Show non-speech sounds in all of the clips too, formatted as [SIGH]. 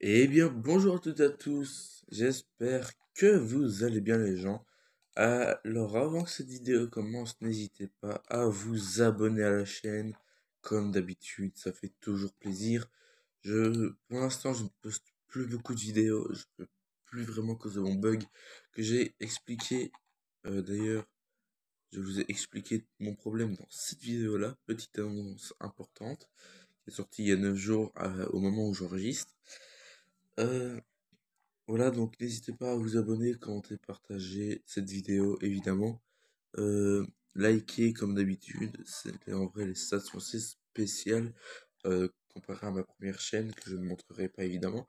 Eh bien, bonjour à toutes et à tous. J'espère que vous allez bien les gens. Alors, avant que cette vidéo commence, n'hésitez pas à vous abonner à la chaîne. Comme d'habitude, ça fait toujours plaisir. Je, pour l'instant, je ne poste plus beaucoup de vidéos. Je peux plus vraiment cause mon bug que j'ai expliqué. Euh, d'ailleurs, je vous ai expliqué mon problème dans cette vidéo-là. Petite annonce importante qui est sortie il y a 9 jours euh, au moment où j'enregistre. Euh, voilà, donc n'hésitez pas à vous abonner, commenter, partager cette vidéo, évidemment. Euh, liker comme d'habitude. En vrai les stats sont assez spéciales euh, comparé à ma première chaîne que je ne montrerai pas évidemment.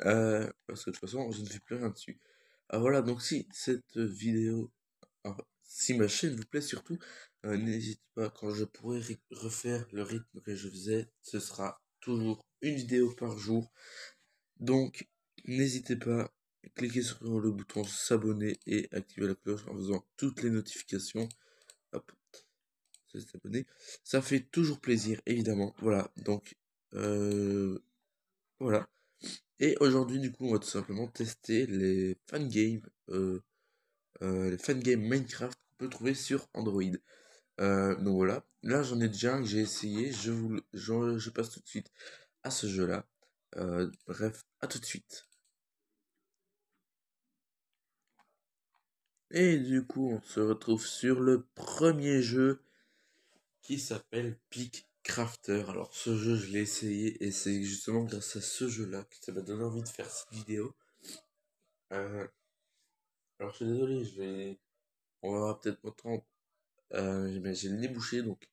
Euh, parce que de toute façon je ne fais plus rien dessus. Alors voilà, donc si cette vidéo, si ma chaîne vous plaît surtout, n'hésitez pas quand je pourrai refaire le rythme que je faisais, ce sera toujours une vidéo par jour. Donc n'hésitez pas, cliquez sur le bouton s'abonner et activer la cloche en faisant toutes les notifications. Hop, s'abonner. Ça fait toujours plaisir, évidemment. Voilà, donc euh, voilà. Et aujourd'hui, du coup, on va tout simplement tester les fangames, euh, euh, les fangames Minecraft qu'on peut trouver sur Android. Euh, donc voilà, là j'en ai déjà un que j'ai essayé, je, vous, je passe tout de suite à ce jeu-là. Euh, bref, à tout de suite. Et du coup, on se retrouve sur le premier jeu qui s'appelle Peak Crafter. Alors, ce jeu, je l'ai essayé et c'est justement grâce à ce jeu-là que ça m'a donné envie de faire cette vidéo. Euh, alors, je suis désolé, je vais. On va peut-être m'entendre. Euh, mais j'ai le nez bouché donc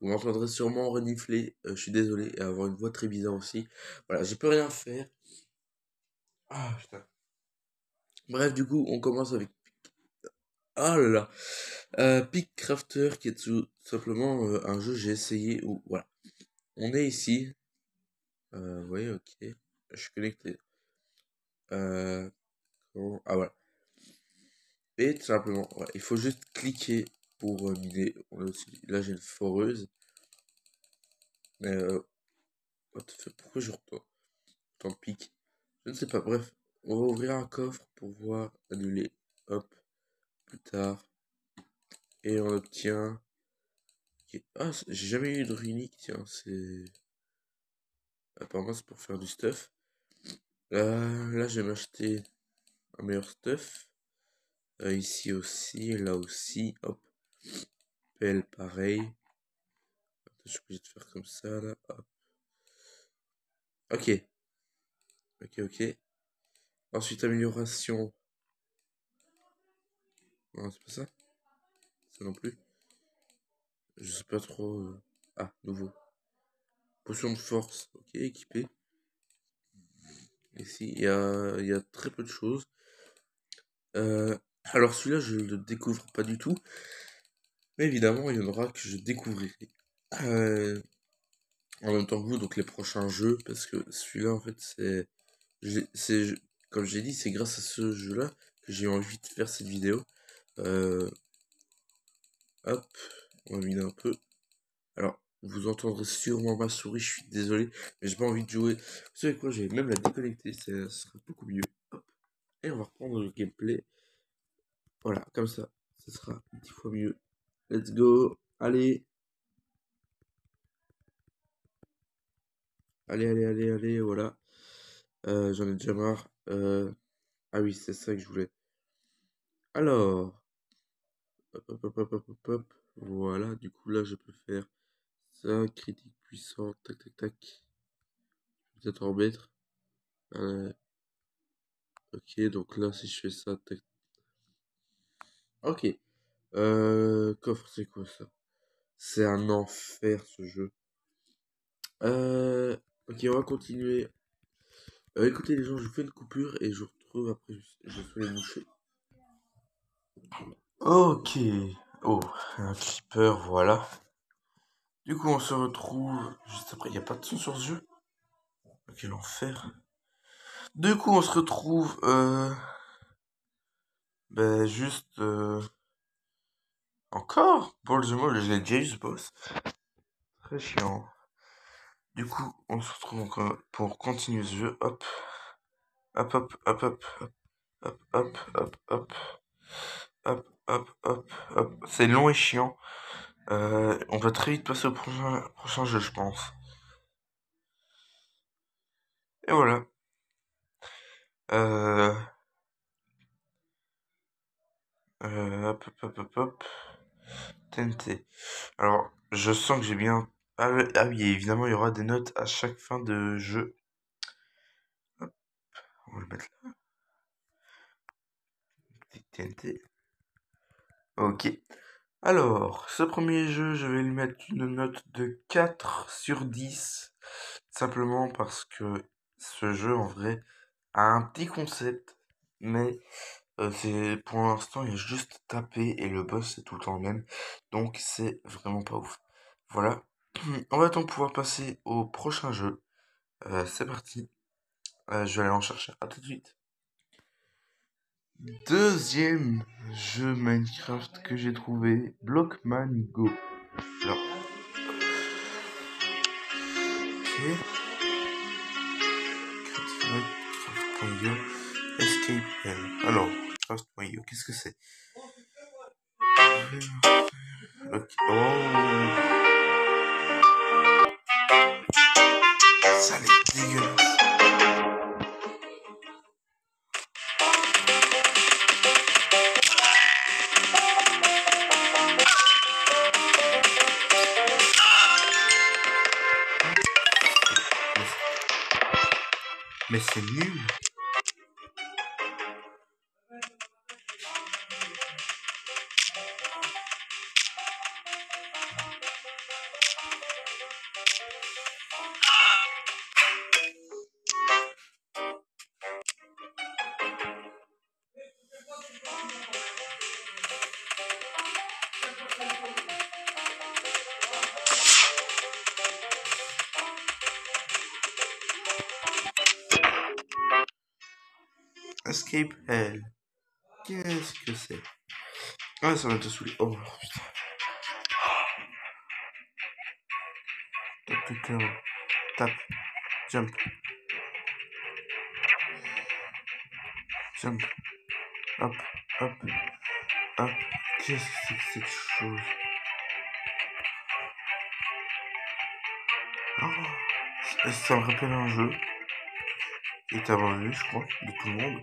vous m'entendrez sûrement renifler, euh, je suis désolé, et avoir une voix très bizarre aussi. Voilà, je peux rien faire. Ah putain. Bref, du coup, on commence avec. Ah là là. Euh, Crafter, qui est tout simplement euh, un jeu j'ai essayé où. Voilà. On est ici. Euh, vous voyez, ok. Je suis connecté. Euh, Ah voilà. Et tout simplement, il faut juste cliquer pour euh, miner. On a. Là, j'ai une foreuse. Mais euh, pourquoi je retourne? Tant pique. Je ne sais pas. Bref, on va ouvrir un coffre pour voir annuler. Hop, plus tard. Et on obtient. Ah, j'ai jamais eu de runique. Tiens, c'est. Apparemment, c'est pour faire du stuff. Euh, là, je vais m'acheter un meilleur stuff. Euh, ici aussi, là aussi. Hop. Pelle, pareil. Je suis obligé de faire comme ça, là. Hop. Ok. Ok, ok. Ensuite, amélioration. Non, c'est pas ça. Ça non plus. Je sais pas trop. euh. Ah, nouveau. Potion de force. Ok, équipé. Ici, il y a, y a très peu de choses. Euh, alors celui-là, je le découvre pas du tout. Mais évidemment, il y en aura que je découvrirai. Euh, en même temps que vous, donc les prochains jeux. Parce que celui-là, en fait, c'est... j'ai- Comme j'ai dit, c'est grâce à ce jeu-là que j'ai envie de faire cette vidéo. Euh, hop, on va miner un peu. Alors, vous entendrez sûrement ma souris, je suis désolé, mais j'ai pas envie de jouer. Vous savez quoi, je vais même la déconnecter, ça sera beaucoup mieux. Et on va reprendre le gameplay. Voilà, comme ça, ça sera dix fois mieux. Let's go, allez. Allez, allez, allez, allez, voilà. Euh, J'en ai déjà marre. Euh, Ah oui, c'est ça que je voulais. Alors, hop, hop, hop. Voilà, du coup là, je peux faire ça, critique puissant, tac, tac, tac. Peut-être en mettre. Euh, ok, donc là, si je fais ça, tac. Ok. Euh, coffre, c'est quoi ça? C'est un enfer ce jeu. Euh, ok, on va continuer. Euh, écoutez les gens, je fais une coupure et je retrouve après. Je, je fais les boucher. Ok. Oh, un creeper, voilà. Du coup, on se retrouve juste après. Il n'y a pas de son sur ce jeu? Oh, Quel enfer. Du coup, on se retrouve. Euh... Ben, juste. Euh... Encore? Déjà eu ce boss. Très chiant. Du coup, on se retrouve encore pour continuer ce jeu. Hop. Hop, hop, hop, hop. Hop, hop, hop, hop. Hop, hop, hop, hop. C'est long et chiant. Euh, on va très vite passer au prochain, prochain jeu, je pense. Et voilà. Euh... Euh, hop, hop, hop, hop, TNT. Alors, je sens que j'ai bien... Ah, ah, oui, évidemment, il y aura des notes à chaque fin de jeu. On va le mettre là. TNT. Ok. Alors, ce premier jeu, je vais lui mettre une note de 4 sur 10. Simplement parce que ce jeu, en vrai, a un petit concept. Mais euh, c'est pour l'instant, il y a juste tapé et le boss, c'est tout le temps le même. Donc, c'est vraiment pas ouf. Voilà. [CLEARS THROAT] On va donc pouvoir passer au prochain jeu. Euh, c'est parti. Euh, je vais aller en chercher. À tout de suite. Deuxième jeu Minecraft que j'ai trouvé, Blockman Go. Alors. Ok. Escape Hell. Alors, Craft.io, qu'est-ce que c'est? Ok. Oh. Ça a l'air dégueulasse. Mais c'est nul. Hell. Qu'est-ce que c'est? Ah, ça va te saouler. Oh putain. Tape, tape, tape. Jump. Jump. Hop, hop, hop. Qu'est-ce que c'est que cette chose? Oh, Ça me rappelle un jeu qui est abandonné, je crois, de tout le monde.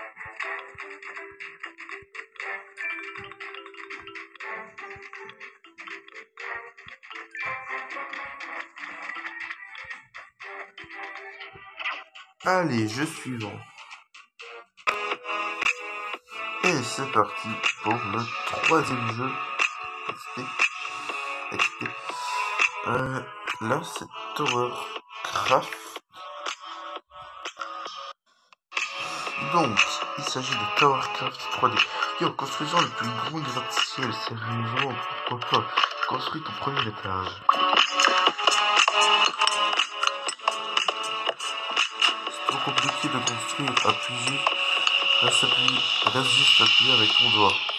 Allez, jeu suivant. Et c'est parti pour le troisième jeu. Euh, là, c'est Towercraft. Donc, il s'agit de Towercraft 3D. Et en construisant le plus grand gratte-ciel, sérieusement, pourquoi pas? Construis ton premier étage. Compliqué de construire. Appuyé, reste juste appuyé avec ton doigt.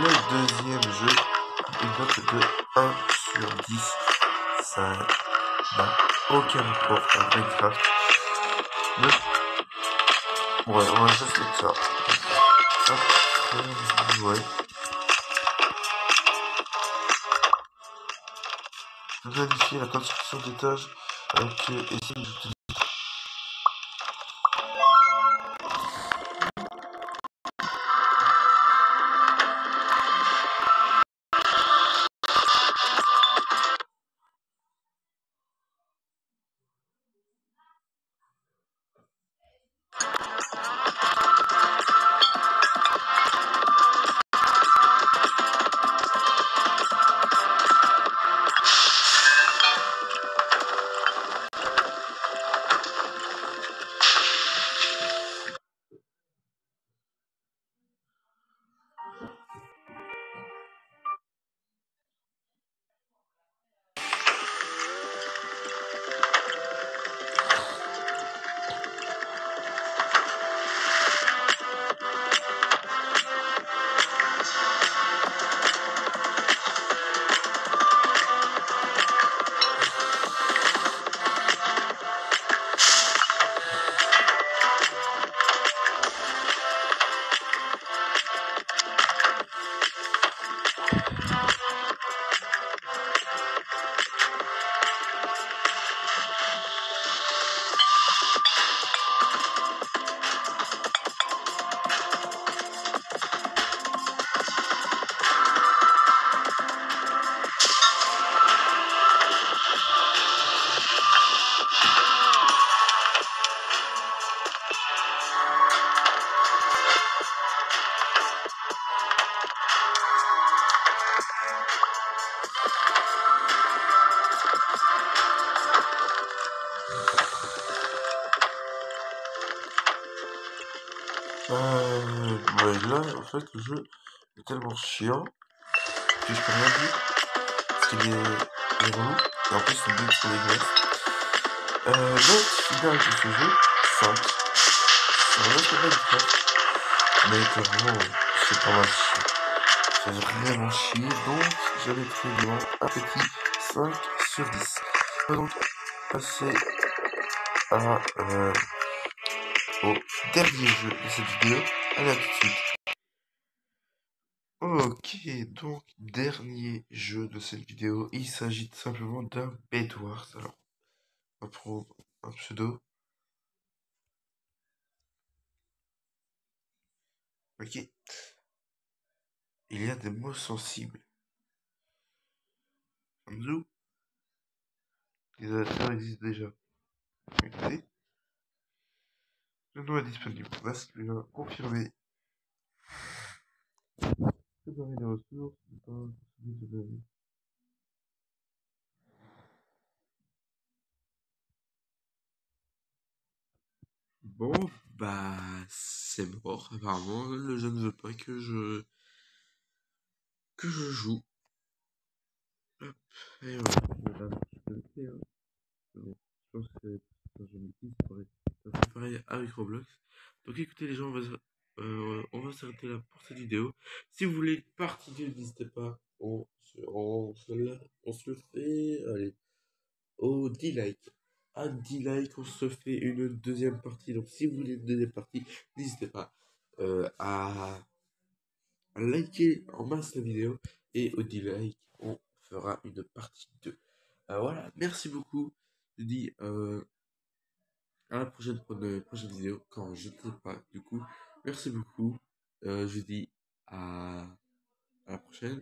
Le deuxième jeu, une note de 1 sur 10. Ça n'a aucun rapport avec Minecraft. Mais... Ouais, on va juste mettre ça. Hop, ouais. Vérifier la construction d'étages avec euh, essayer de là, en fait, le jeu est tellement chiant que je peux rien dire. Parce qu'il est, il est relou. Et en plus, c'est but sur les glaces. Euh, donc, final de ce jeu, 5. C'est un autre Minecraft. Mais clairement, c'est pas mal chiant. C'est vraiment chier. Donc, je vais très un petit 5 sur 10. On va donc passer à, euh, au dernier jeu de cette vidéo. Allez, à tout de suite. Ok, donc dernier jeu de cette vidéo, il s'agit simplement d'un Bedwars. Alors, un pseudo. Ok. Il y a des mots sensibles. Samzou. Les adaptateurs existent déjà. Écoutez. Le nom est disponible. Masculin confirmé. Les ressources. Consommer de. Bon, bah, c'est mort. Apparemment, le jeu ne veut pas que je que je joue. Hop, et voilà, je vais un petit peu noter, hein. Bon, je pense que c'est un jeu c'est pareil. C'est pareil avec Roblox. Donc écoutez les gens, on va, euh, on va s'arrêter là pour cette vidéo. Si vous voulez partie 2, n'hésitez pas. On, on, on se fait, allez, au 10 likes. À 10 likes, on se fait une deuxième partie. Donc si vous voulez une deuxième partie, n'hésitez pas euh, à, à liker en masse la vidéo. Et au 10 likes, on fera une partie 2. Euh, voilà, merci beaucoup. Je dis à la prochaine, prochaine vidéo quand je ne sais pas. Du coup, merci beaucoup. Euh, je dis à, à la prochaine.